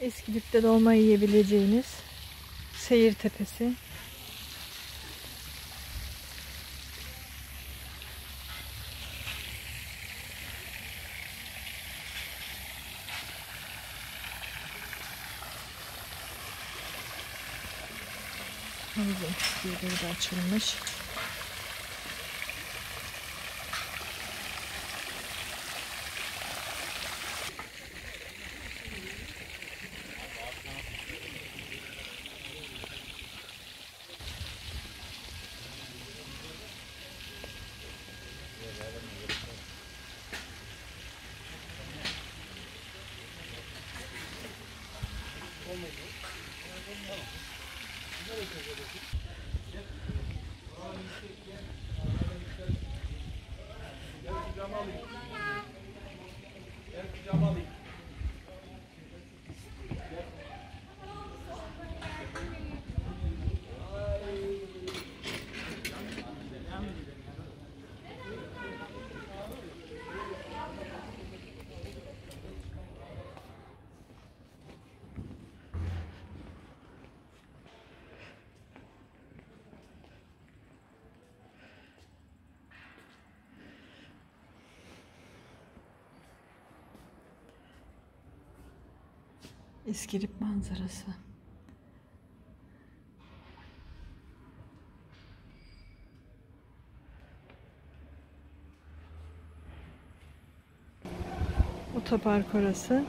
Eskilip'te dolma yiyebileceğiniz seyir tepesi. Havuzun kütüğü de açılmış. İskilip manzarası. Otopark orası.